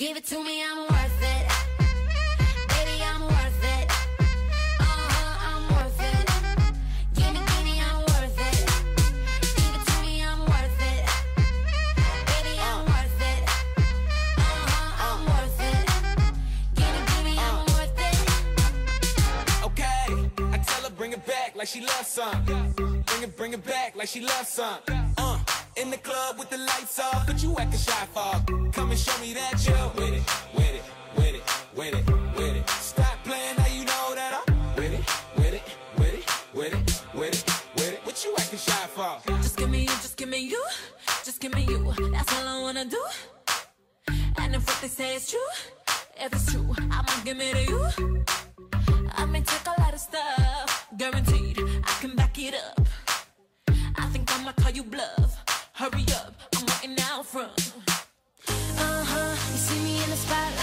Give it to me, I'm worth it. Baby, I'm worth it. Uh-huh, I'm worth it. Give me, give me, I'm worth it. Give it to me, I'm worth it. Baby, I'm worth it. Uh-huh, I'm worth it. Give me, give me, I'm worth it. Okay, I tell her bring it back like she loves some. Bring it, bring it back like she loves some. In the club with the lights off, but you acting shy for. Come and show me that you're with it, with it, with it, with it, with it. Stop playing now you know that I'm with it, with it, with it, with it, with it, with it. What you acting shy for? Just give me you, just give me you, just give me you. That's all I wanna do. And if what they say is true, if it's true, I'ma give it to you. spotlight.